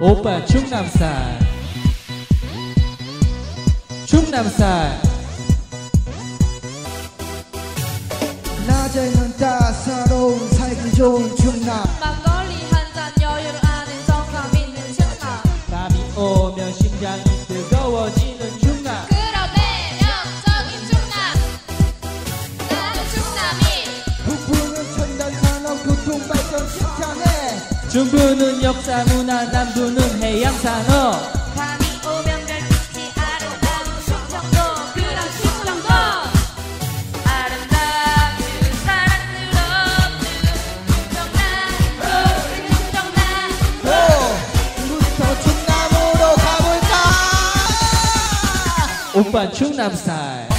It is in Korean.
오빠 충남살. 충남살. 낮에는 따사로운 살기 좋은 충남. 막걸리 한 잔 여유를 아는 정감 있는 충남. 밤이 오면 심장이 뜨거워지는 충남. 그런 매력적인 충남. 나는 충남이. 북부는 첨단 산업 교통 발전 칭찬해 중부는 역사 문화 남부는 해양 산업. 밤이 오면 별빛이 아름다운 충청도 그런 충청도. 아름답고 사랑스럽고 충청남 우리 충청남 오! 지금부터 충남으로 가볼까? 오빠 충남살